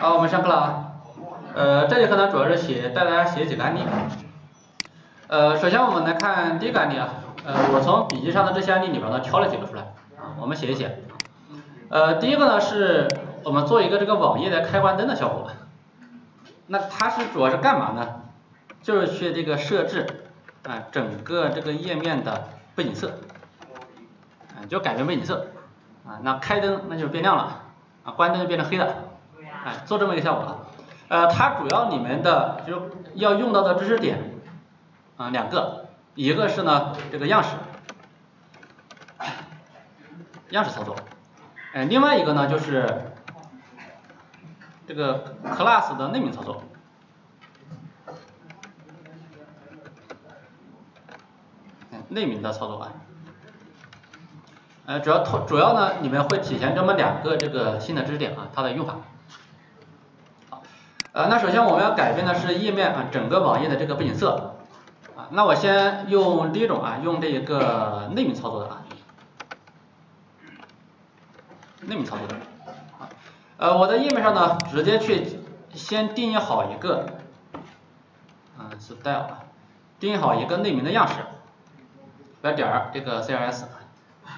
好，我们上课了啊。呃，这节课呢主要是写带大家写几个案例。呃，首先我们来看第一个案例啊。呃，我从笔记上的这些案例里边呢挑了几个出来啊，我们写一写。呃，第一个呢是我们做一个这个网页的开关灯的效果。那它是主要是干嘛呢？就是去这个设置啊整个这个页面的背景色，啊就改变背景色啊，那开灯那就变亮了啊，关灯就变成黑的，哎，做这么一个效果。呃，它主要里面的就要用到的知识点啊两个，一个是呢这个样式，样式操作，哎，另外一个呢就是这个 class 的内名操作。内名的操作啊，呃，主要通主要呢里面会体现这么两个这个新的知识点啊，它的用法。好，呃，那首先我们要改变的是页面啊整个网页的这个背景色。啊，那我先用第一种啊，用这个内名操作的啊，内名操作的。啊，呃，我在页面上呢直接去先定义好一个啊 style 啊，定义好一个内名的样式。标点这个 CSS，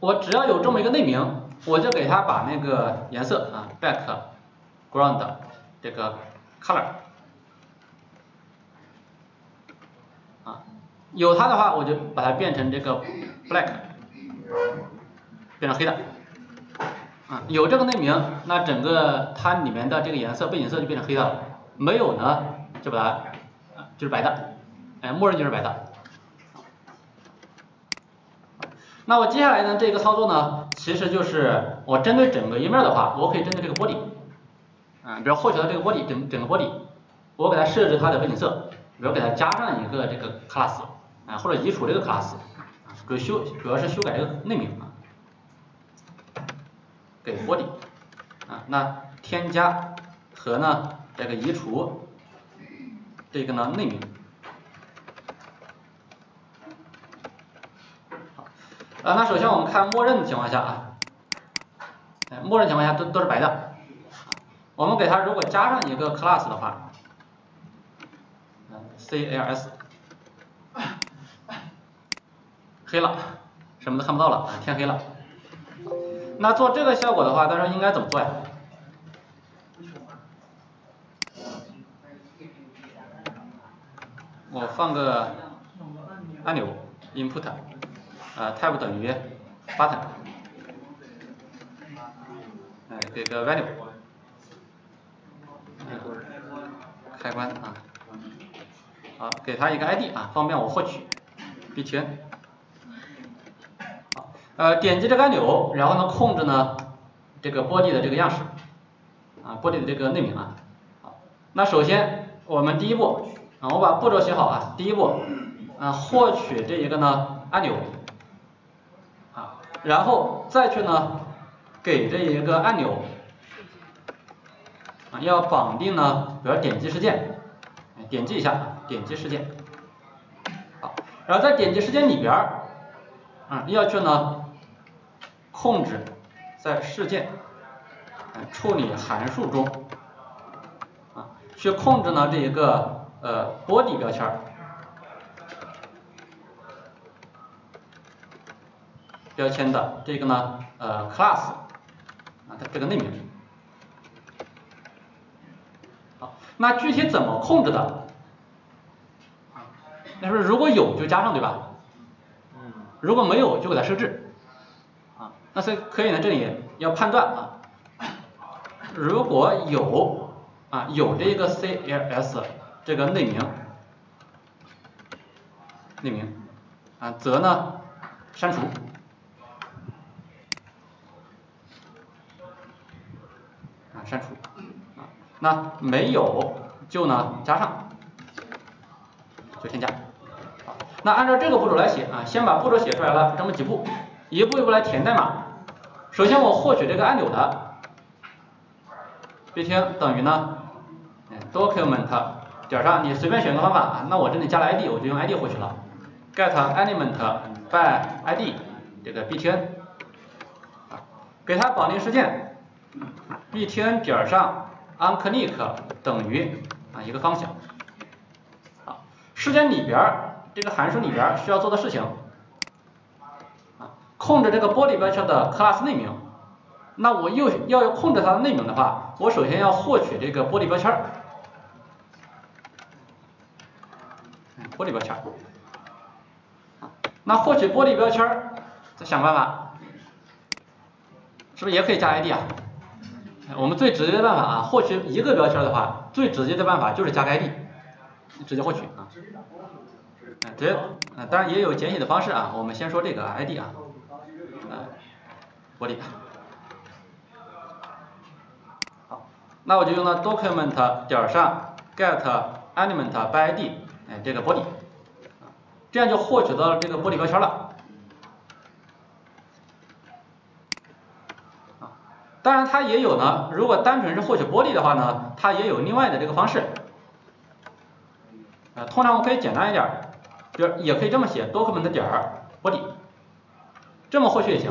我只要有这么一个内名，我就给它把那个颜色啊，back Ground 这个 color 啊，有它的话我就把它变成这个 black，变成黑的啊，有这个内名，那整个它里面的这个颜色背景色就变成黑的了，没有呢就把它就是白的。哎，默认就是白的。那我接下来呢，这个操作呢，其实就是我针对整个页面的话，我可以针对这个 body，啊，比如获取到这个 body 整整个 body，我给它设置它的背景色，比如给它加上一个这个 class，啊，或者移除这个 class，主修主要是修改这个内名啊，给 body，啊，那添加和呢这个移除这个呢内名。啊，那首先我们看默认的情况下啊，默认情况下都都是白的，我们给它如果加上一个 class 的话，CLS，黑了，什么都看不到了，天黑了。那做这个效果的话，到时候应该怎么做呀？我放个按钮 input。啊，type 等于 button，哎，这个 value，开关啊，好，给他一个 ID 啊，方便我获取，btn，好，呃，点击这个按钮，然后呢，控制呢这个玻璃的这个样式，啊玻璃的这个内名啊，好，那首先我们第一步啊，我把步骤写好啊，第一步啊，获取这一个呢按钮。啊。然后再去呢，给这一个按钮要绑定呢，比如点击事件，点击一下，点击事件，好，然后在点击事件里边儿啊，要去呢控制在事件处理函数中啊，去控制呢这一个呃 body 标签。标签的这个呢，呃，class 啊，它这个内名。好，那具体怎么控制的？那是如果有就加上对吧？嗯。如果没有就给它设置。啊，那所以可以呢，这里要判断啊，如果有啊有这个 CLS 这个内名，内名啊，则呢删除。删除啊，那没有就呢加上，就添加。那按照这个步骤来写啊，先把步骤写出来了，这么几步，一步一步来填代码。首先我获取这个按钮的，btn 等于呢，document 点上，你随便选个方法啊，那我这里加了 id，我就用 id 获取了，get element by id 这个 btn，给它绑定事件。btn 点上 onclick 等于啊一个方向。啊，事件里边这个函数里边需要做的事情啊，控制这个玻璃标签的 class 内名。那我又要控制它的内名的话，我首先要获取这个玻璃标签儿，body 标签。那获取玻璃标签，再想办法，是不是也可以加 ID 啊？我们最直接的办法啊，获取一个标签的话，最直接的办法就是加个 ID，直接获取啊。嗯，直接，啊，当然也有简写的方式啊，我们先说这个 ID 啊，啊，body。那我就用了 document 点上 get element by id，哎，这个玻璃这样就获取到了这个玻璃标签了。当然它也有呢，如果单纯是获取玻璃的话呢，它也有另外的这个方式。啊，通常我可以简单一点，就也可以这么写多克门的点儿玻璃这么获取也行。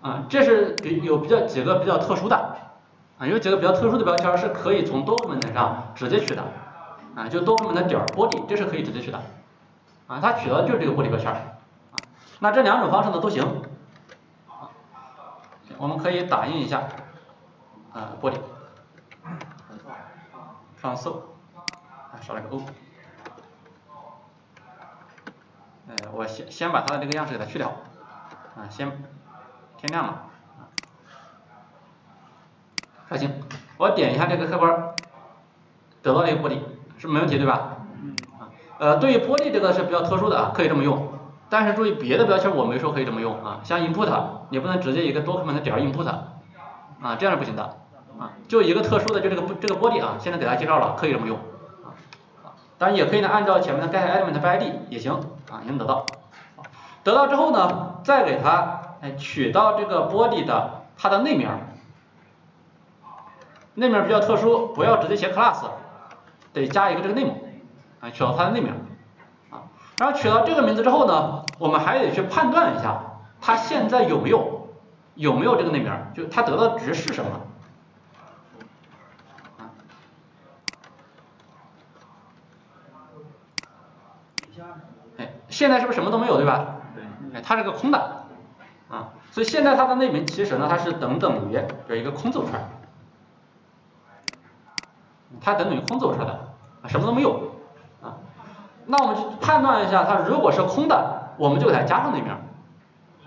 啊，这是比有比较几个比较特殊的。啊，有几个比较特殊的标签是可以从多克门上直接取的，啊，就多克门的点儿玻璃这是可以直接取的，啊，它取的就是这个玻璃标签，那这两种方式呢都行，我们可以打印一下，啊，body，放 s o 啊，少了个 o，呃，我先先把它的这个样式给它去掉，啊，先天亮了。还行，我点一下这个开关，得到了一个玻璃，是没问题对吧？嗯。啊，呃，对于玻璃这个是比较特殊的啊，可以这么用。但是注意别的标签我没说可以这么用啊，像 input 你不能直接一个 document 点 input，啊，这样是不行的。啊，就一个特殊的就这个这个玻璃啊，现在给大家介绍了，可以这么用。啊，当然也可以呢，按照前面的 get element by id 也行啊，也能得到。得到之后呢，再给它哎取到这个玻璃的它的内名。内名比较特殊，不要直接写 class，得加一个这个 name，啊，取到它的内名，啊，然后取到这个名字之后呢，我们还得去判断一下，它现在有没有有没有这个内名，就它得到的值是什么，现在是不是什么都没有，对吧？哎，它是个空的，啊，所以现在它的内名其实呢，它是等等于有一个空字符串。它等等于空字符串的，啊，什么都没有，啊，那我们就判断一下，它如果是空的，我们就给它加上那名，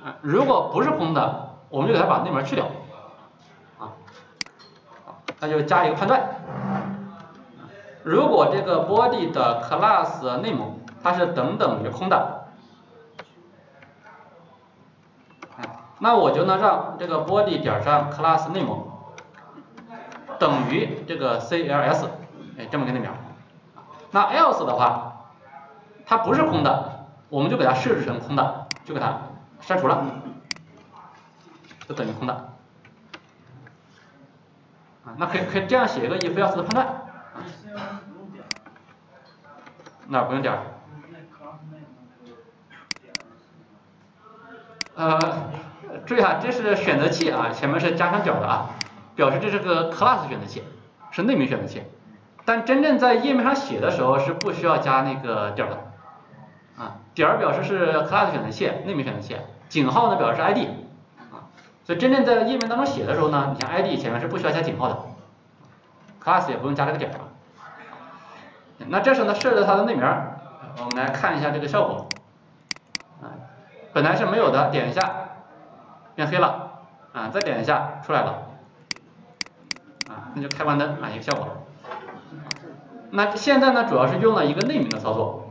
啊，如果不是空的，我们就给它把那名去掉，啊，那就加一个判断，如果这个 body 的 class name 它是等等于空的，那我就能让这个 body 点上 class name。等于这个 CLS，哎，这么个内名。那 else 的话，它不是空的，我们就给它设置成空的，就给它删除了，就等于空的。啊，那可以可以这样写一个 if else 的判断。那不用点。呃，注意哈，这是选择器啊，前面是加上角的啊。表示这是个 class 选择器，是内名选择器，但真正在页面上写的时候是不需要加那个点的，啊，点表示是 class 选择器，内名选择器，井号呢表示 id，啊，所以真正在页面当中写的时候呢，你像 id 前面是不需要加井号的，class 也不用加这个点儿，那这时候呢设置它的内名，我们来看一下这个效果，啊，本来是没有的，点一下变黑了，啊，再点一下出来了。啊那就开关灯啊，一个效果。那现在呢，主要是用了一个内名的操作。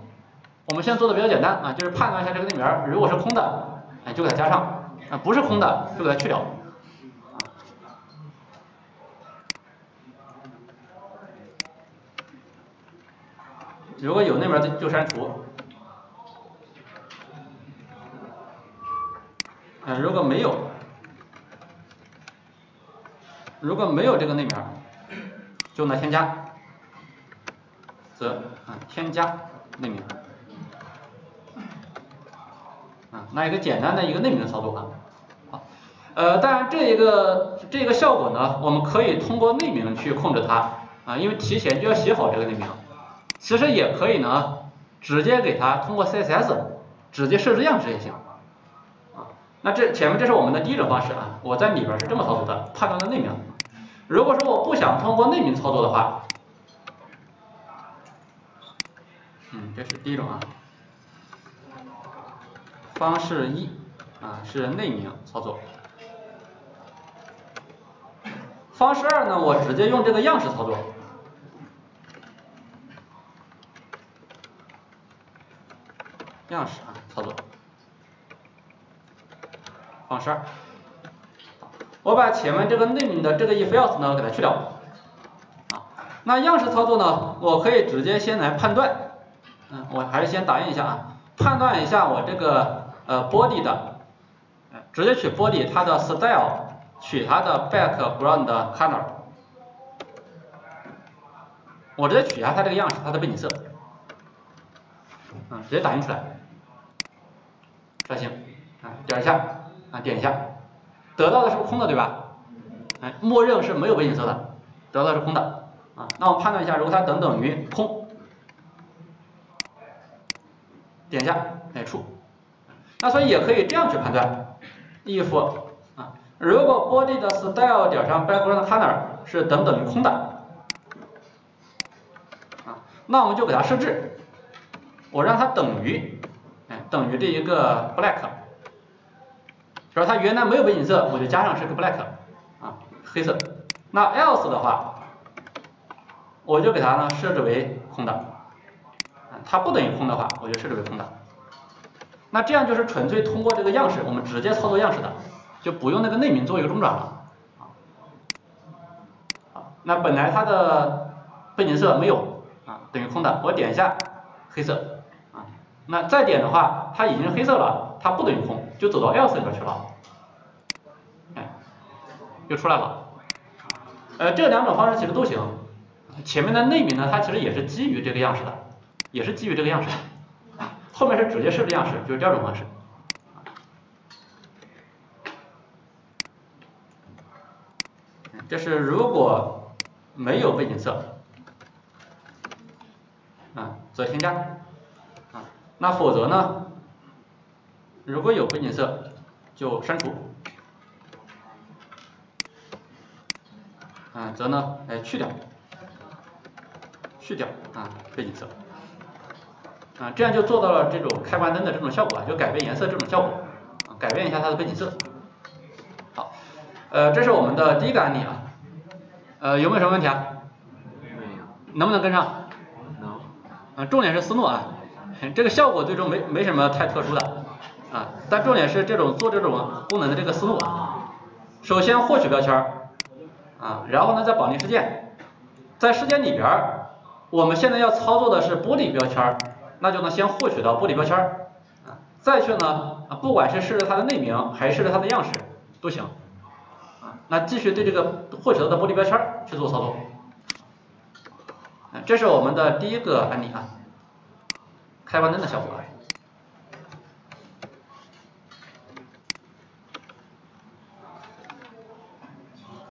我们现在做的比较简单啊，就是判断一下这个内名，如果是空的，哎，就给它加上；啊，不是空的，就给它去掉。如果有内名就删除。嗯，如果没有。如果没有这个内名，就来添加，则啊添加内名，那一个简单的一个内名的操作啊，呃，当然这一个这个效果呢，我们可以通过内名去控制它啊，因为提前就要写好这个内名。其实也可以呢，直接给它通过 CSS 直接设置样式也行。啊，那这前面这是我们的第一种方式啊，我在里边是这么操作的，判断的内名。如果说我不想通过内名操作的话，嗯，这是第一种啊。方式一啊是内名操作。方式二呢，我直接用这个样式操作。样式啊操作。方式二，我把前面这个内名的这个 if else 呢给它去掉。啊，那样式操作呢，我可以直接先来判断，嗯，我还是先打印一下啊，判断一下我这个呃 body 的，直接取 body 它的 style。取它的 background color，我直接取一下它这个样式，它的背景色，嗯，直接打印出来，刷新，啊，点一下，啊，点一下，得到的是空的对吧？哎，默认是没有背景色的，得到是空的，啊，那我判断一下，如果它等等于空，点一下，哎，true，那所以也可以这样去判断，if 啊。如果 body 的 style 点上 background color 是等等于空的，啊，那我们就给它设置，我让它等于，哎，等于这一个 black，比如它原来没有背景色，我就加上是个 black，啊，黑色。那 else 的话，我就给它呢设置为空的，它不等于空的话，我就设置为空的。那这样就是纯粹通过这个样式，我们直接操作样式的。就不用那个内名做一个中转了，啊，那本来它的背景色没有啊，等于空的，我点一下黑色，啊，那再点的话，它已经黑色了，它不等于空，就走到 else 里边去了，哎，又出来了，呃，这两种方式其实都行，前面的内名呢，它其实也是基于这个样式的，也是基于这个样式，后面是直接设置样式，就是第二种方式。这是如果没有背景色，啊，则添加，啊，那否则呢？如果有背景色，就删除，啊，则呢，哎，去掉，去掉啊，背景色，啊，这样就做到了这种开关灯的这种效果，就改变颜色这种效果，啊，改变一下它的背景色。好，呃，这是我们的第一个案例啊。呃，有没有什么问题啊？没有。能不能跟上？能。啊，重点是思路啊，这个效果最终没没什么太特殊的啊，但重点是这种做这种功能的这个思路啊。首先获取标签啊，然后呢再绑定事件，在事件里边我们现在要操作的是玻璃标签那就能先获取到玻璃标签啊，再去呢啊，不管是设置它的内名还是设置它的样式都行。啊那继续对这个获取到的玻璃标签去做操作，这是我们的第一个案例啊，开关灯的效果。